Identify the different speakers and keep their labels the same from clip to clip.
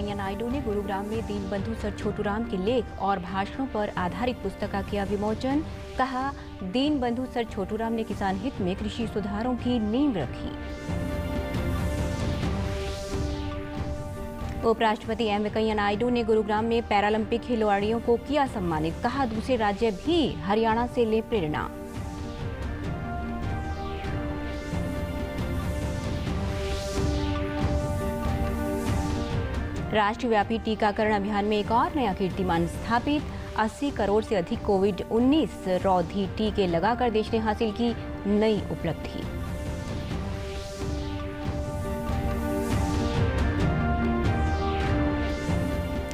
Speaker 1: वेंकैया नायडू ने गुरुग्राम में दीनबंधु सर छोटूराम के लेख और भाषणों पर आधारित पुस्तक का किया विमोचन कहा, दीनबंधु सर छोटूराम ने किसान हित में कृषि सुधारों की नींव रखी। उपराष्ट्रपति एम वेंकैया नायडू ने गुरुग्राम में पैरालंपिक खिलाड़ियों को किया सम्मानित, कहा, दूसरे राज्य भी हरियाणा से ले प्रेरणा। राष्ट्रव्यापी टीकाकरण अभियान में एक और नया कीर्तिमान स्थापित। 80 करोड़ से अधिक कोविड 19 रौधी टीके लगाकर देश ने हासिल की नई उपलब्धि।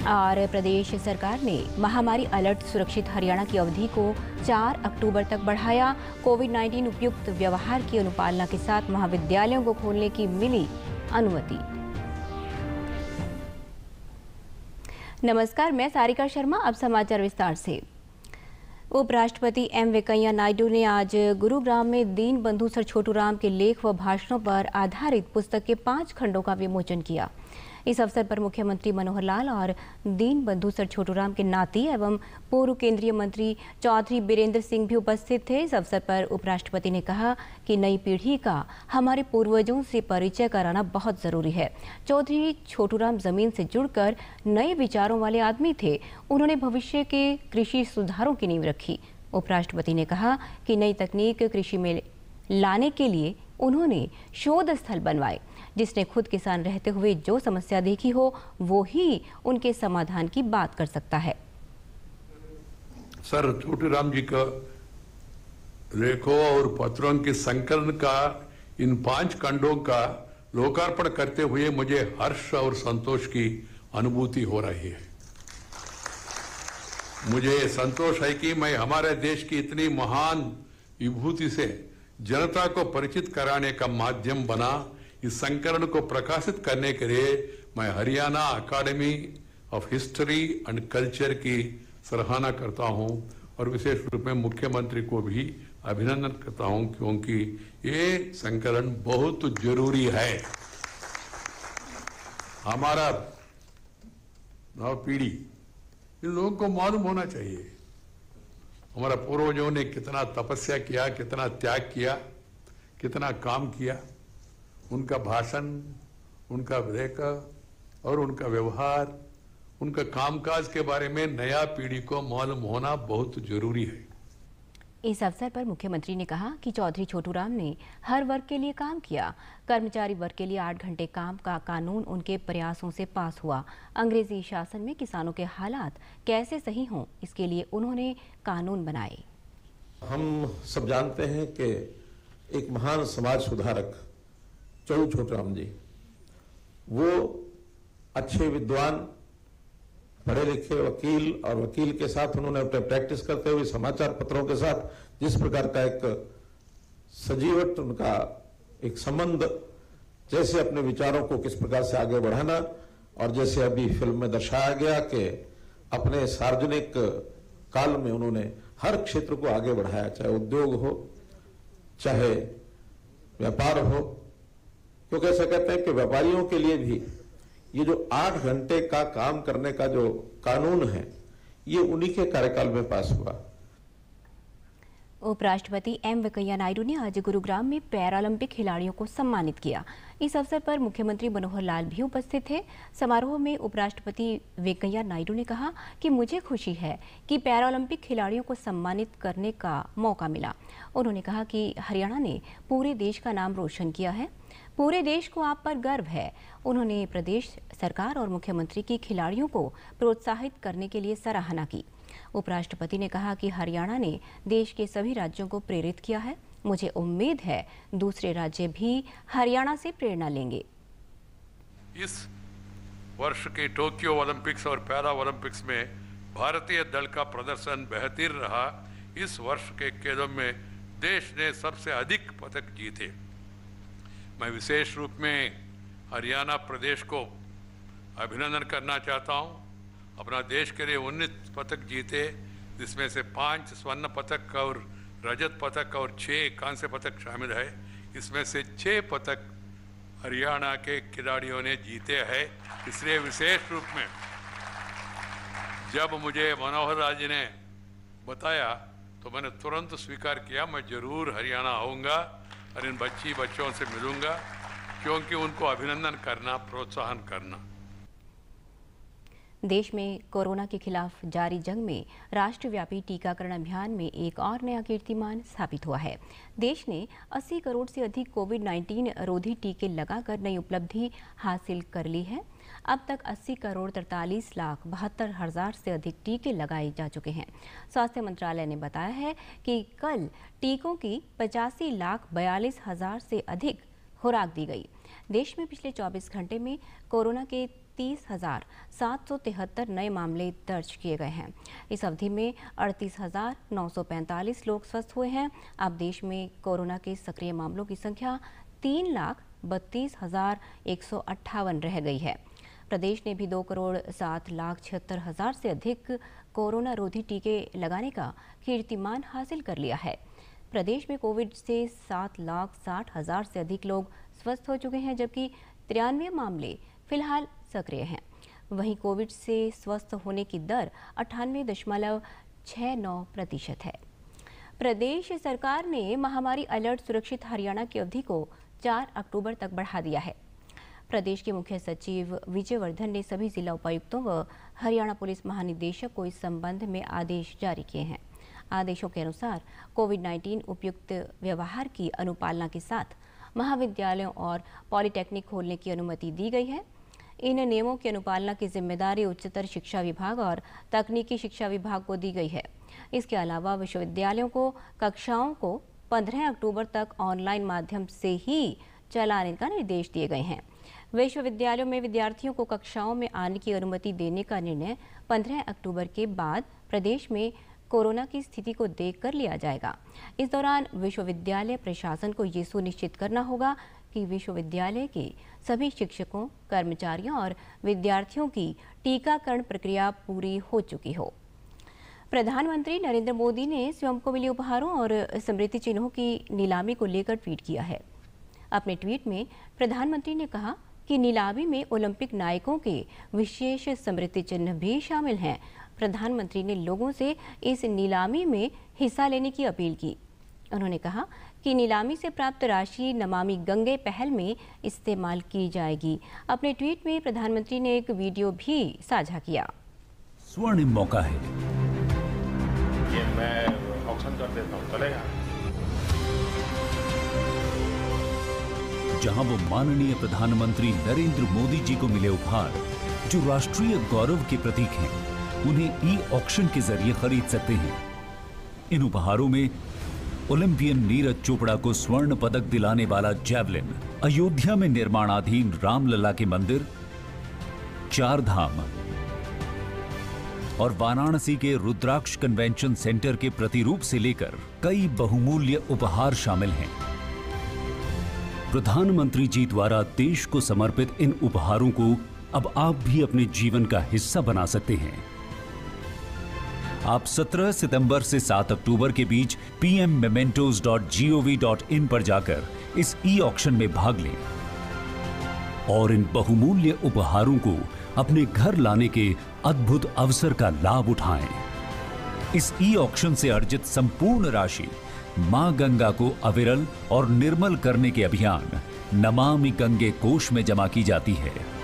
Speaker 1: और प्रदेश सरकार ने महामारी अलर्ट सुरक्षित हरियाणा की अवधि को 4 अक्टूबर तक बढ़ाया। कोविड 19 उपयुक्त व्यवहार की अनुपालना के साथ महाविद्यालयों को खोलने की मिली अनुमति। नमस्कार, मैं सारिका शर्मा, अब समाचार विस्तार से। उपराष्ट्रपति एम वेंकैया नायडू ने आज गुरुग्राम में दीन बंधु सर छोटू राम के लेख व भाषणों पर आधारित पुस्तक के पाँच खंडों का विमोचन किया। इस अवसर पर मुख्यमंत्री मनोहर लाल और दीन बंधु सर छोटूराम के नाती एवं पूर्व केंद्रीय मंत्री चौधरी बीरेंद्र सिंह भी उपस्थित थे। इस अवसर पर उपराष्ट्रपति ने कहा कि नई पीढ़ी का हमारे पूर्वजों से परिचय कराना बहुत ज़रूरी है। चौधरी छोटूराम ज़मीन से जुड़कर नए विचारों वाले आदमी थे। उन्होंने भविष्य के कृषि सुधारों की नींव रखी। उपराष्ट्रपति ने कहा कि नई तकनीक कृषि में लाने के लिए उन्होंने शोध स्थल बनवाए। जिसने खुद किसान रहते हुए जो समस्या देखी हो, वो ही उनके समाधान की बात कर सकता है।
Speaker 2: सर, छोटूराम जी का लेखों और पत्रों के संकलन का, इन पाँच खंडों का लोकार्पण करते हुए मुझे हर्ष और संतोष की अनुभूति हो रही है। मुझे संतोष है कि मैं हमारे देश की इतनी महान विभूति से जनता को परिचित कराने का माध्यम बना इस संकलन को प्रकाशित करने के लिए मैं Haryana academy of history and culture की सराहना करता हूँ और विशेष रूप में मुख्यमंत्री को भी अभिनंदन करता हूँ क्योंकि ये संकलन बहुत ज़रूरी है। हमारा नव पीढ़ी, इन लोगों को मालूम होना चाहिए, हमारा पूर्वजों ने कितना तपस्या किया, कितना त्याग किया, कितना काम किया। उनका भाषण उनका लेख और उनका व्यवहार उनका कामकाज के बारे में नया पीढ़ी को मालूम होना बहुत ज़रूरी है।
Speaker 1: इस अवसर पर मुख्यमंत्री ने कहा कि चौधरी छोटूराम ने हर वर्ग के लिए काम किया। कर्मचारी वर्ग के लिए आठ घंटे काम का कानून उनके प्रयासों से पास हुआ। अंग्रेज़ी शासन में किसानों के हालात कैसे सही हों इसके लिए उन्होंने कानून बनाए।
Speaker 3: हम सब जानते हैं कि एक महान समाज सुधारक चौधरी छोटूराम जी। वो अच्छे विद्वान पढ़े लिखे वकील और वकील के साथ उन्होंने अपने प्रैक्टिस करते हुए समाचार पत्रों के साथ जिस प्रकार का एक सजीवट उनका एक संबंध, जैसे अपने विचारों को किस प्रकार से आगे बढ़ाना और जैसे अभी फ़िल्म में दर्शाया गया कि अपने सार्वजनिक काल में उन्होंने हर क्षेत्र को आगे बढ़ाया, चाहे उद्योग हो, चाहे व्यापार हो क्योंकि ऐसा कहते हैं कि व्यापारियों के लिए भी ये जो आठ घंटे का काम करने का जो कानून है, ये उन्हीं के कार्यकाल में पास हुआ।
Speaker 1: उपराष्ट्रपति एम वेंकैया नायडू ने आज गुरुग्राम में पैरालंपिक खिलाड़ियों को सम्मानित किया। इस अवसर पर मुख्यमंत्री मनोहर लाल भी उपस्थित थे। समारोह में उपराष्ट्रपति वेंकैया नायडू ने कहा कि मुझे खुशी है कि पैरालंपिक खिलाड़ियों को सम्मानित करने का मौका मिला। उन्होंने कहा कि हरियाणा ने पूरे देश का नाम रोशन किया है। पूरे देश को आप पर गर्व है। उन्होंने प्रदेश सरकार और मुख्यमंत्री की खिलाड़ियों को प्रोत्साहित करने के लिए सराहना की। उपराष्ट्रपति ने कहा कि हरियाणा ने देश के सभी राज्यों को प्रेरित किया है। मुझे उम्मीद है दूसरे राज्य भी हरियाणा से प्रेरणा लेंगे।
Speaker 2: इस वर्ष के टोक्यो ओलंपिक्स और पैरा ओलंपिक्स में भारतीय दल का प्रदर्शन बेहतर रहा। इस वर्ष के खेलों में देश ने सबसे अधिक पदक जीते। मैं विशेष रूप में हरियाणा प्रदेश को अभिनंदन करना चाहता हूँ। अपना देश के लिए उन्नीस पदक जीते, जिसमें से पाँच स्वर्ण पदक और रजत पदक और छः कांस्य पदक शामिल है। इसमें से छः पदक हरियाणा के खिलाड़ियों ने जीते हैं। इसलिए विशेष रूप में जब मुझे मनोहर लाल जी ने बताया तो मैंने तुरंत स्वीकार किया, मैं ज़रूर हरियाणा आऊँगा। और इन बच्ची बच्चों से मिलूँगा, क्योंकि उनको अभिनंदन करना, प्रोत्साहन करना।
Speaker 1: देश में कोरोना के खिलाफ जारी जंग में राष्ट्रव्यापी टीकाकरण अभियान में एक और नया कीर्तिमान स्थापित हुआ है। देश ने 80 करोड़ से अधिक कोविड 19 रोधी टीके लगाकर नई उपलब्धि हासिल कर ली है। अब तक 80 करोड़ 43 लाख बहत्तर हज़ार से अधिक टीके लगाए जा चुके हैं। स्वास्थ्य मंत्रालय ने बताया है कि कल टीकों की पचासी लाख बयालीस हज़ार से अधिक खुराक दी गई। देश में पिछले 24 घंटे में कोरोना के तीस हज़ार सात सौ तिहत्तर नए मामले दर्ज किए गए हैं। इस अवधि में अड़तीस हज़ार नौ सौ पैंतालीस लोग स्वस्थ हुए हैं। अब देश में कोरोना के सक्रिय मामलों की संख्या तीन लाख बत्तीस हज़ार एक सौ अट्ठावन रह गई है। प्रदेश ने भी दो करोड़ सात लाख छिहत्तर हज़ार से अधिक कोरोना रोधी टीके लगाने का कीर्तिमान हासिल कर लिया है। प्रदेश में कोविड से सात लाख साठ हज़ार से अधिक लोग स्वस्थ हो चुके हैं, जबकि तिरानवे मामले फ़िलहाल सक्रिय हैं। वहीं कोविड से स्वस्थ होने की दर अट्ठानवे दशमलव छः नौ प्रतिशत है। प्रदेश सरकार ने महामारी अलर्ट सुरक्षित हरियाणा की अवधि को 4 अक्टूबर तक बढ़ा दिया है। प्रदेश के मुख्य सचिव विजय वर्धन ने सभी जिला उपायुक्तों व हरियाणा पुलिस महानिदेशक को इस संबंध में आदेश जारी किए हैं। आदेशों के अनुसार कोविड 19 उपयुक्त व्यवहार की अनुपालना के साथ महाविद्यालयों और पॉलिटेक्निक खोलने की अनुमति दी गई है। इन नियमों की अनुपालना की ज़िम्मेदारी उच्चतर शिक्षा विभाग और तकनीकी शिक्षा विभाग को दी गई है। इसके अलावा विश्वविद्यालयों को कक्षाओं को 15 अक्टूबर तक ऑनलाइन माध्यम से ही चलाने का निर्देश दिए गए हैं। विश्वविद्यालयों में विद्यार्थियों को कक्षाओं में आने की अनुमति देने का निर्णय 15 अक्टूबर के बाद प्रदेश में कोरोना की स्थिति को देखकर लिया जाएगा। इस दौरान विश्वविद्यालय प्रशासन को ये सुनिश्चित करना होगा कि विश्वविद्यालय के सभी शिक्षकों, कर्मचारियों और विद्यार्थियों की टीकाकरण प्रक्रिया पूरी हो चुकी हो। प्रधानमंत्री नरेंद्र मोदी ने स्वयं को मिले उपहारों और स्मृति चिन्हों की नीलामी को लेकर ट्वीट किया है। अपने ट्वीट में प्रधानमंत्री ने कहा कि नीलामी में ओलंपिक नायकों के विशेष स्मृति चिन्ह भी शामिल हैं। प्रधानमंत्री ने लोगों से इस नीलामी में हिस्सा लेने की अपील की। उन्होंने कहा कि नीलामी से प्राप्त राशि नमामि गंगे पहल में इस्तेमाल की जाएगी। अपने ट्वीट में प्रधानमंत्री ने एक वीडियो भी साझा किया।
Speaker 4: स्वर्णिम मौका है।
Speaker 5: ये मैं ऑप्शन कर देता हूँ चलेगा?
Speaker 4: जहाँ वो माननीय प्रधानमंत्री नरेंद्र मोदी जी को मिले उपहार, जो राष्ट्रीय गौरव के प्रतीक हैं, उन्हें ई ऑक्शन के ज़रिए खरीद सकते हैं। इन उपहारों में ओलंपियन नीरज चोपड़ा को स्वर्ण पदक दिलाने वाला जैवलिन, अयोध्या में निर्माणाधीन रामलला के मंदिर चार धाम और वाराणसी के रुद्राक्ष कन्वेंशन सेंटर के प्रतिरूप से लेकर कई बहुमूल्य उपहार शामिल हैं। प्रधानमंत्री जी द्वारा देश को समर्पित इन उपहारों को अब आप भी अपने जीवन का हिस्सा बना सकते हैं। आप 17 सितंबर से 7 अक्टूबर के बीच pmmementos.gov.in पर जाकर इस ई ऑक्शन में भाग लें। और इन बहुमूल्य उपहारों को अपने घर लाने के अद्भुत अवसर का लाभ उठाएँ। इस ई ऑक्शन से अर्जित संपूर्ण राशि माँ गंगा को अविरल और निर्मल करने के अभियान नमामि गंगे कोष में जमा की जाती है।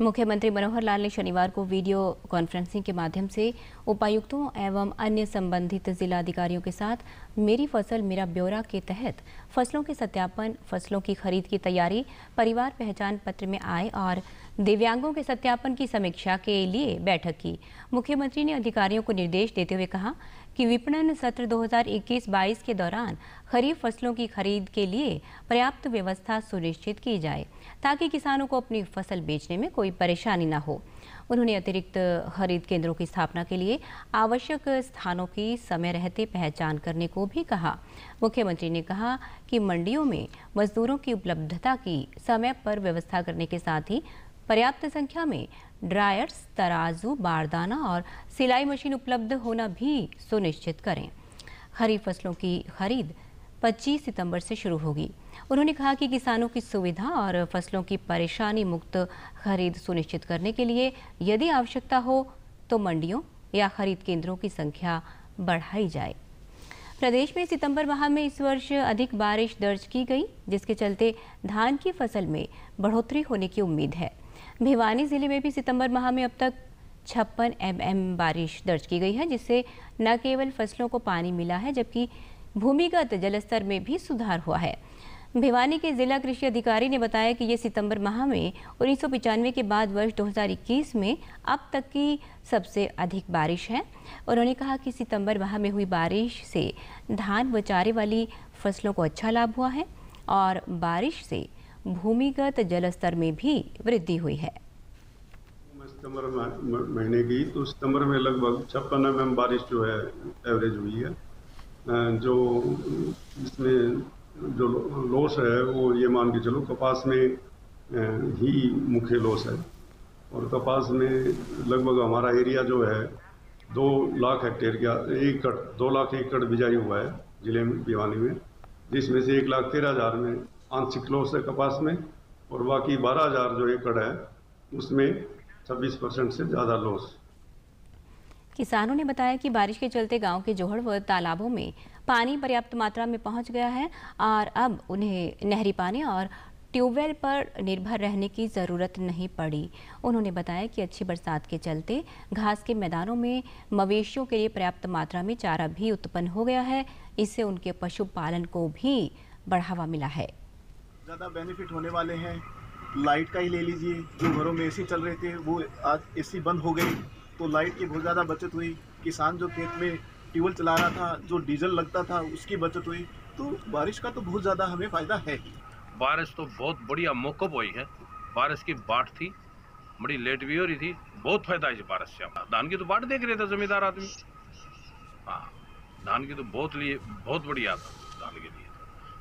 Speaker 1: मुख्यमंत्री मनोहर लाल ने शनिवार को वीडियो कॉन्फ्रेंसिंग के माध्यम से उपायुक्तों एवं अन्य संबंधित जिलाधिकारियों के साथ मेरी फ़सल, मेरा ब्यौरा के तहत फ़सलों के सत्यापन, फ़सलों की खरीद की तैयारी, परिवार पहचान पत्र में आए और दिव्यांगों के सत्यापन की समीक्षा के लिए बैठक की। मुख्यमंत्री ने अधिकारियों को निर्देश देते हुए कहा कि विपणन सत्र 2021-22 के दौरान खरीफ फ़सलों की खरीद के लिए पर्याप्त व्यवस्था सुनिश्चित की जाए, ताकि किसानों को अपनी फ़सल बेचने में कोई परेशानी न हो। उन्होंने अतिरिक्त खरीद केंद्रों की स्थापना के लिए आवश्यक स्थानों की समय रहते पहचान करने को भी कहा। मुख्यमंत्री ने कहा कि मंडियों में मजदूरों की उपलब्धता की समय पर व्यवस्था करने के साथ ही पर्याप्त संख्या में ड्रायर्स, तराजू, बारदाना और सिलाई मशीन उपलब्ध होना भी सुनिश्चित करें। खरीफ फ़सलों की खरीद 25 सितंबर से शुरू होगी। उन्होंने कहा कि किसानों की सुविधा और फ़सलों की परेशानी मुक्त खरीद सुनिश्चित करने के लिए यदि आवश्यकता हो तो मंडियों या खरीद केंद्रों की संख्या बढ़ाई जाए। प्रदेश में सितंबर माह में इस वर्ष अधिक बारिश दर्ज की गई, जिसके चलते धान की फ़सल में बढ़ोतरी होने की उम्मीद है। भिवानी ज़िले में भी सितंबर माह में अब तक छप्पन एम एम बारिश दर्ज की गई है, जिससे न केवल फ़सलों को पानी मिला है, जबकि भूमिगत जलस्तर में भी सुधार हुआ है। भिवानी के जिला कृषि अधिकारी ने बताया कि ये सितंबर माह में उन्नीस के बाद वर्ष 2021 में अब तक की सबसे अधिक बारिश है। उन्होंने कहा कि सितंबर माह में हुई बारिश से धान व चारे वाली फ़सलों को अच्छा लाभ हुआ है और बारिश से भूमिगत जलस्तर में भी वृद्धि हुई है।
Speaker 6: सितंबर मह- महीने की तो सितंबर में लगभग छप्पन एम बारिश जो है एवरेज हुई है। जो इसमें जो लॉस है, वो ये मान के चलो कपास में ही मुख्य लॉस है। और कपास में लगभग हमारा एरिया जो है, दो लाख हेक्टेयर का एकड़ दो लाख एकड़ बिजाई हुआ है, ज़िले में, भिवानी में, जिसमें से एक लाख तेरह हज़ार में आंशिक लॉस है कपास में और बाकी बारह हज़ार जो एकड़ है, उसमें छब्बीस परसेंट से ज़्यादा लॉस
Speaker 1: किसानों ने बताया कि बारिश के चलते गाँव के जोहड़ व तालाबों में पानी पर्याप्त मात्रा में पहुँच गया है और अब उन्हें नहरी पानी और ट्यूबवेल पर निर्भर रहने की ज़रूरत नहीं पड़ी। उन्होंने बताया कि अच्छी बरसात के चलते घास के मैदानों में मवेशियों के लिए पर्याप्त मात्रा में चारा भी उत्पन्न हो गया है। इससे उनके पशुपालन को भी बढ़ावा मिला है।
Speaker 7: ज़्यादा बेनिफिट होने वाले हैं। लाइट का ही ले लीजिए, जो घरों में एसी चल रहे थे, वो आज एसी बंद हो गई तो लाइट की बहुत ज़्यादा बचत हुई। किसान जो खेत में ट्यूबवेल चला रहा था, जो डीजल लगता था, उसकी बचत हुई। तो बारिश का तो बहुत ज़्यादा हमें फ़ायदा है
Speaker 5: बारिश तो बहुत बढ़िया मौकब हुई है। बारिश की बाट थी, बड़ी लेट भी हो रही थी। बहुत फ़ायदा है इस बारिश से। धान की तो बाट देख रहे थे जमींदार आदमी। हाँ धान की तो बहुत लिए, बहुत बढ़िया था धान के लिए।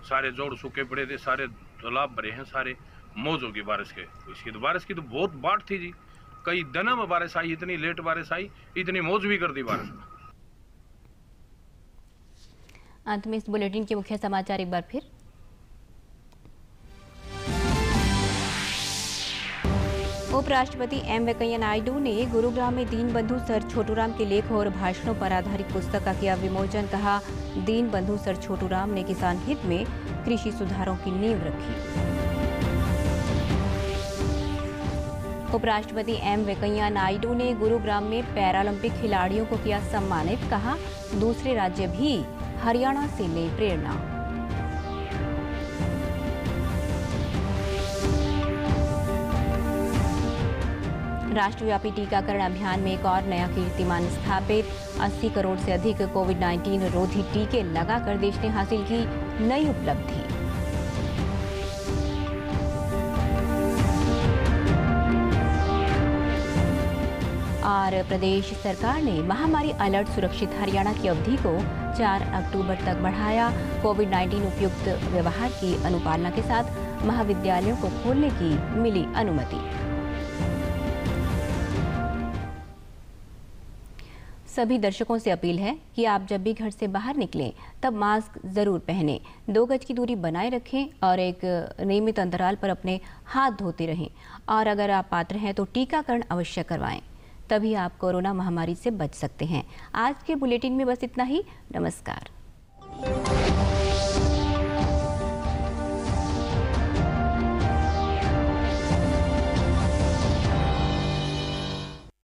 Speaker 5: सारे जोड़ सूखे पड़े थे, सारे तालाब भरे हैं सारे, मौज होगी बारिश के। इसकी तो बारिश की तो बहुत बाट थी जी। कई दिनों में बारिश आई, इतनी लेट बारिश आई, इतनी मौज भी कर दी बारिश में
Speaker 1: अंत में इस बुलेटिन के मुख्य समाचार एक बार फिर। उपराष्ट्रपति एम वेंकैया नायडू ने गुरुग्राम में दीन बंधु सर छोटूराम के लेख और भाषणों पर आधारित पुस्तक का किया विमोचन। कहा दीन बंधु सर छोटूराम ने किसान हित में कृषि सुधारों की नींव रखी। उपराष्ट्रपति एम वेंकैया नायडू ने गुरुग्राम में पैरालंपिक खिलाड़ियों को किया सम्मानित, कहा, दूसरे राज्य भी हरियाणा से ले प्रेरणा। राष्ट्रव्यापी टीकाकरण अभियान में एक और नया कीर्तिमान स्थापित। 80 करोड़ से अधिक कोविड 19 रोधी टीके लगाकर देश ने हासिल की नई उपलब्धि। और प्रदेश सरकार ने महामारी अलर्ट सुरक्षित हरियाणा की अवधि को 4 अक्टूबर तक बढ़ाया। कोविड 19 उपयुक्त व्यवहार की अनुपालना के साथ महाविद्यालयों को खोलने की मिली अनुमति। सभी दर्शकों से अपील है कि आप जब भी घर से बाहर निकलें, तब मास्क ज़रूर पहनें। दो गज की दूरी बनाए रखें और एक नियमित अंतराल पर अपने हाथ धोते रहें और अगर आप पात्र हैं तो टीकाकरण अवश्य करवाएँ, तभी आप कोरोना महामारी से बच सकते हैं। आज के बुलेटिन में बस इतना ही। नमस्कार।